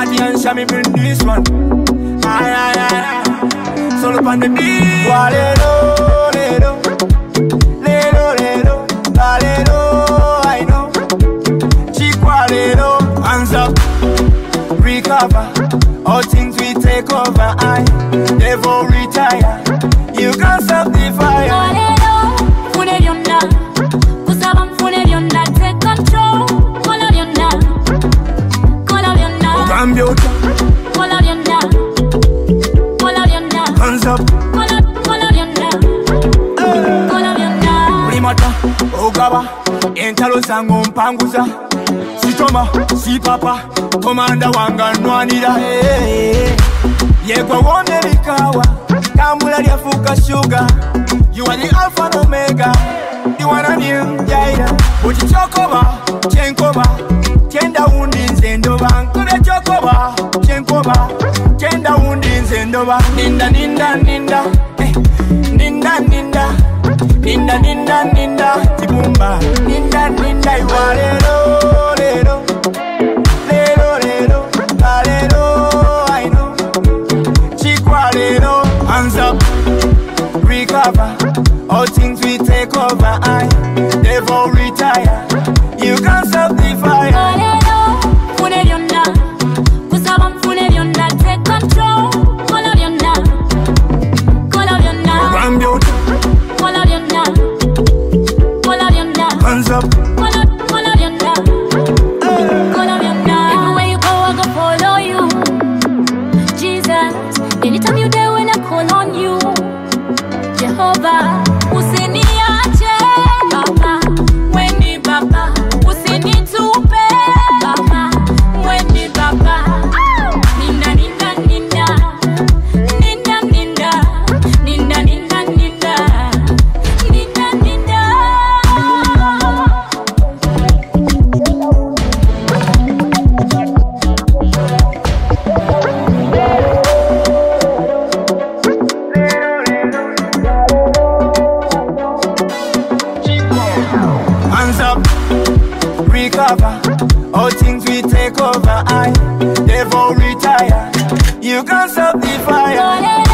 PATI and Shammy bring this one. Aye, aye, aye, aye. Solo pan the beat. Walero, lero. Lero, lero. Walero, I know. Chick walero. Hands up. Recover. All things we take over. I never retire. You can't stop. entalo zange ompanguza sitoma sipapa komanda wange anwanira yegwa woona ebikaawa tambula lyafuuka shuga you are the alpha nomega hands up, recover. over take over, I never retire. You can't stop the fire.